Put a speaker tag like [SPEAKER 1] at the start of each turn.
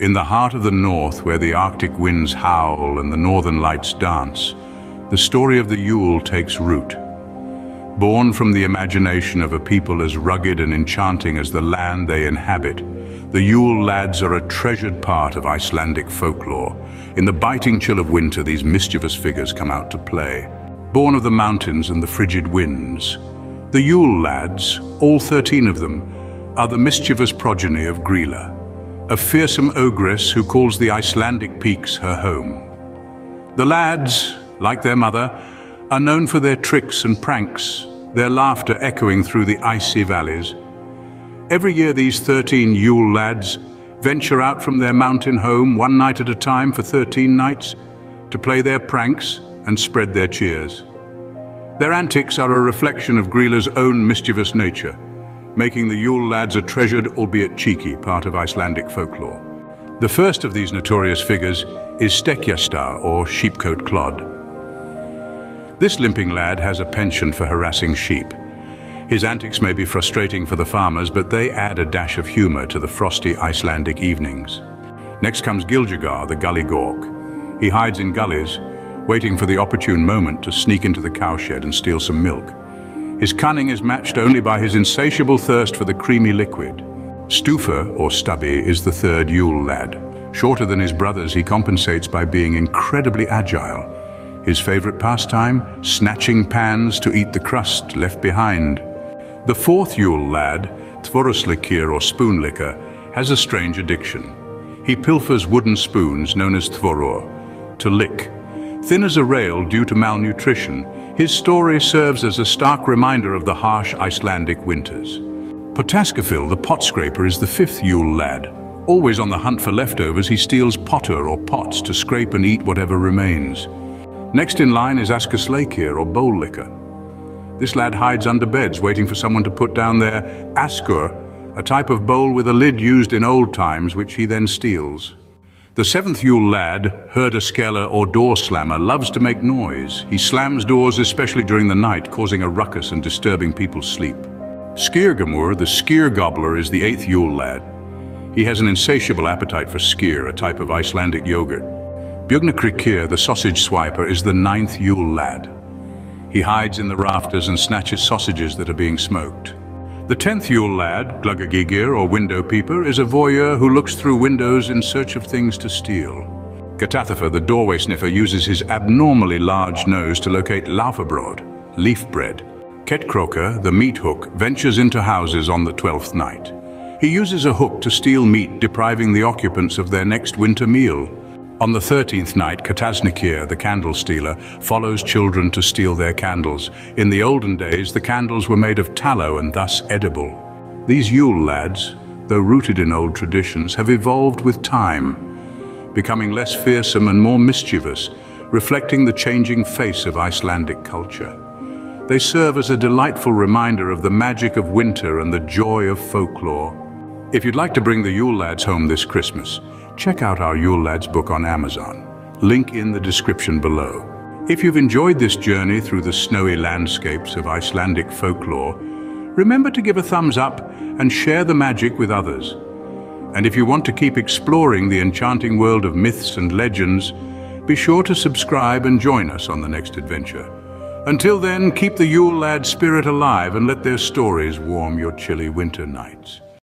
[SPEAKER 1] In the heart of the north, where the Arctic winds howl and the northern lights dance, the story of the Yule takes root. Born from the imagination of a people as rugged and enchanting as the land they inhabit, the Yule lads are a treasured part of Icelandic folklore. In the biting chill of winter, these mischievous figures come out to play. Born of the mountains and the frigid winds, the Yule lads, all 13 of them, are the mischievous progeny of Grýla, a fearsome ogress who calls the Icelandic peaks her home. The lads, like their mother, are known for their tricks and pranks, their laughter echoing through the icy valleys. Every year these 13 Yule lads venture out from their mountain home one night at a time for 13 nights to play their pranks and spread their cheers. Their antics are a reflection of Grýla's own mischievous nature, making the Yule lads a treasured, albeit cheeky, part of Icelandic folklore. The first of these notorious figures is Stekkjarstaur, or sheepcote clod. This limping lad has a penchant for harassing sheep. His antics may be frustrating for the farmers, but they add a dash of humor to the frosty Icelandic evenings. Next comes Giljagaur, the gully gawk. He hides in gullies, waiting for the opportune moment to sneak into the cowshed and steal some milk. His cunning is matched only by his insatiable thirst for the creamy liquid. Stúfur, or Stubby, is the third Yule lad. Shorter than his brothers, he compensates by being incredibly agile, his favorite pastime, snatching pans to eat the crust left behind. The fourth Yule lad, Þvörusleikir or Spoonlicker, has a strange addiction. He pilfers wooden spoons known as þvörur to lick. Thin as a rail due to malnutrition, his story serves as a stark reminder of the harsh Icelandic winters. Pottaskefill, the pot scraper, is the fifth Yule lad. Always on the hunt for leftovers, he steals potter or pots to scrape and eat whatever remains. Next in line is Askasleikir, or bowl licker. This lad hides under beds, waiting for someone to put down their askur, a type of bowl with a lid used in old times, which he then steals. The seventh Yule lad, Hurðaskellir or door slammer, loves to make noise. He slams doors, especially during the night, causing a ruckus and disturbing people's sleep. Skyrgamur, the skyr gobbler, is the eighth Yule lad. He has an insatiable appetite for skyr, a type of Icelandic yogurt. Bjúgnakrækir, the sausage swiper, is the ninth Yule lad. He hides in the rafters and snatches sausages that are being smoked. The tenth Yule lad, Gluggagægir or window peeper, is a voyeur who looks through windows in search of things to steal. Gáttaþefur, the doorway sniffer, uses his abnormally large nose to locate laufabrauð, leaf bread. Ketkrókur, the meat hook, ventures into houses on the twelfth night. He uses a hook to steal meat, depriving the occupants of their next winter meal. On the 13th night, Kertasníkir, the candle stealer, follows children to steal their candles. In the olden days, the candles were made of tallow and thus edible. These Yule lads, though rooted in old traditions, have evolved with time, becoming less fearsome and more mischievous, reflecting the changing face of Icelandic culture. They serve as a delightful reminder of the magic of winter and the joy of folklore. If you'd like to bring the Yule lads home this Christmas, check out our Yule Lads book on Amazon. Link in the description below. If you've enjoyed this journey through the snowy landscapes of Icelandic folklore, remember to give a thumbs up and share the magic with others. And if you want to keep exploring the enchanting world of myths and legends, be sure to subscribe and join us on the next adventure. Until then, keep the Yule Lad spirit alive and let their stories warm your chilly winter nights.